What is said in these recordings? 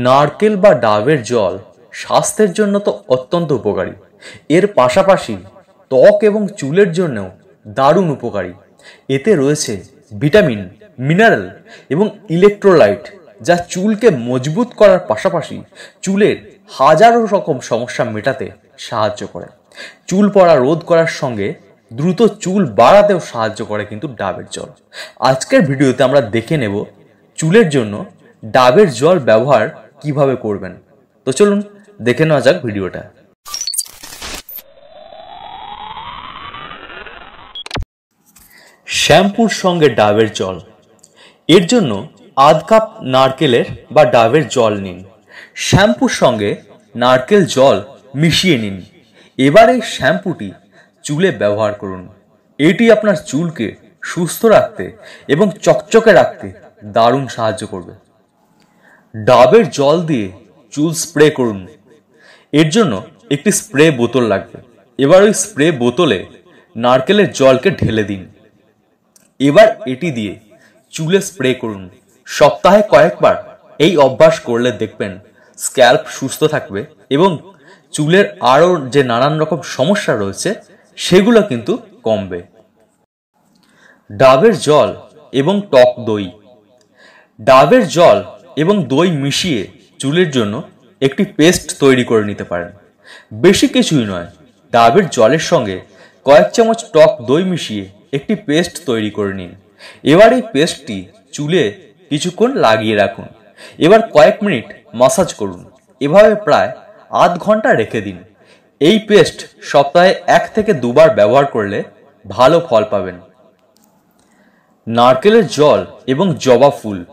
নারকেল বা ডাবের জল স্বাস্থ্যের জন্য তো অত্যন্ত উপকারী। এর পাশাপাশি ত্বক এবং চুলের জন্যও দারুণ উপকারী। এতে রয়েছে ভিটামিন, মিনারেল এবং ইলেকট্রোলাইট যা চুলকে মজবুত করার পাশাপাশি চুলের হাজারো রকম সমস্যা মেটাতে সাহায্য করে। চুল পড়া রোধ করার সঙ্গে দ্রুত চুল বাড়াতেও সাহায্য করে কিন্তু ডাবের জল। আজকের ভিডিওতে আমরা দেখে নেব চুলের জন্য ডাবের জল ব্যবহার কীভাবে করবেন? তো চলুন, দেখে নেওয়া যাক ভিডিওটা। শ্যাম্পুর সঙ্গে ডাবের জল। এর জন্য আধ কাপ নারকেলের বা ডাবের জল নিন। শ্যাম্পুর সঙ্গে নারকেল জল মিশিয়ে নিন। এবার এই শ্যাম্পুটি চুলে ব্যবহার করুন। এটি আপনার চুলকে সুস্থ রাখতে এবং চকচকে রাখতে দারুণ সাহায্য করবে। ডাবের জল দিয়ে চুল স্প্রে করুন। এর জন্য একটি স্প্রে বোতল লাগবে। এবার ওই স্প্রে বোতলে নারকেলের জলকে ঢেলে দিন। এবার এটি দিয়ে চুলে স্প্রে করুন। সপ্তাহে কয়েকবার এই অভ্যাস করলে দেখবেন স্ক্যাল্প সুস্থ থাকবে এবং চুলের আরও যে নানান রকম সমস্যা রয়েছে, সেগুলো কিন্তু কমবে। ডাবের জল এবং টক দই। ডাবের জল এবং দই মিশিয়ে চুলের জন্য একটি পেস্ট তৈরি করে নিতে পারেন। বেশি কিছুই নয়, ডাবের জলের সঙ্গে কয়েক চামচ টক দই মিশিয়ে একটি পেস্ট তৈরি করে নিন। এবার এই পেস্টটি চুলে কিছুক্ষণ লাগিয়ে রাখুন। এবার কয়েক মিনিট মাসাজ করুন। এভাবে প্রায় আধ ঘণ্টা রেখে দিন। এই পেস্ট সপ্তাহে এক থেকে দুবার ব্যবহার করলে ভালো ফল পাবেন। নারকেলের জল এবং জবা ফুল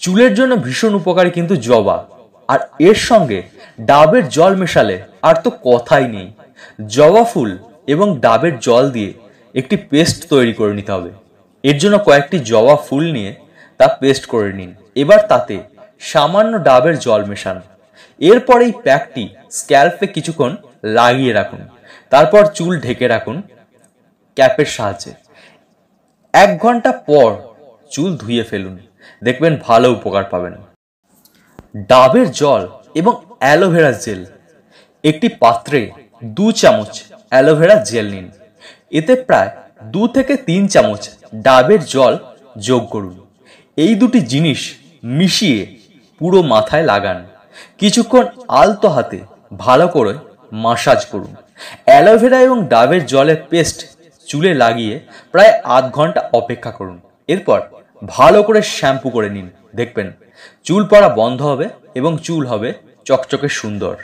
চুলের জন্য ভীষণ উপকারী কিন্তু জবা। আর এর সঙ্গে ডাবের জল মেশালে আর তো কথাই নেই। জবা ফুল এবং ডাবের জল দিয়ে একটি পেস্ট তৈরি করে নিতে হবে। এর জন্য কয়েকটি জবা ফুল নিয়ে তা পেস্ট করে নিন। এবার তাতে সামান্য ডাবের জল মেশান। এরপর এই প্যাকটি স্ক্যাল্পে কিছুক্ষণ লাগিয়ে রাখুন। তারপর চুল ঢেকে রাখুন ক্যাপের সাহায্যে। এক ঘণ্টা পর চুল ধুয়ে ফেলুন। দেখবেন ভালো উপকার পাবেন। ডাবের জল এবং অ্যালোভেরা জেল। একটি পাত্রে দু চামচ অ্যালোভেরা জেল নিন। এতে প্রায় দু থেকে তিন চামচ ডাবের জল যোগ করুন। এই দুটি জিনিস মিশিয়ে পুরো মাথায় লাগান। কিছুক্ষণ আলতো হাতে ভালো করে মাসাজ করুন। অ্যালোভেরা এবং ডাবের জলের পেস্ট চুলে লাগিয়ে প্রায় আধ ঘণ্টা অপেক্ষা করুন। এরপর ভালো করে শ্যাম্পু করে নিন, দেখবেন। চুল পড়া বন্ধ হবে এবং চুল হবে চকচকে সুন্দর।